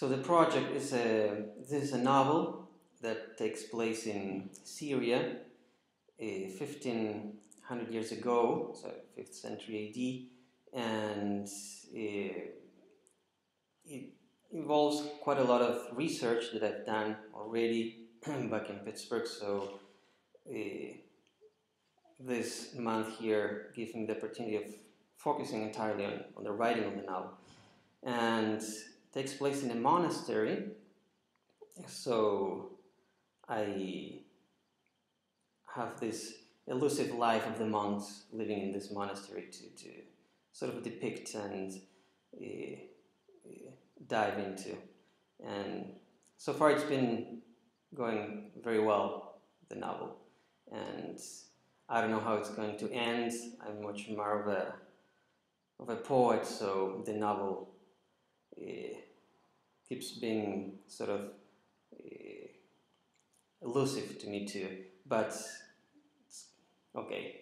So the project is a this is a novel that takes place in Syria, uh, 1500 years ago, so 5th century AD, and uh, it involves quite a lot of research that I've done already back in Pittsburgh. So uh, this month here gives me the opportunity of focusing entirely on, on the writing of the novel, and takes place in a monastery. So I have this elusive life of the monks living in this monastery to, to sort of depict and uh, uh, dive into. And so far it's been going very well, the novel. And I don't know how it's going to end. I'm much more of a, of a poet, so the novel keeps being sort of eh, elusive to me too. But okay,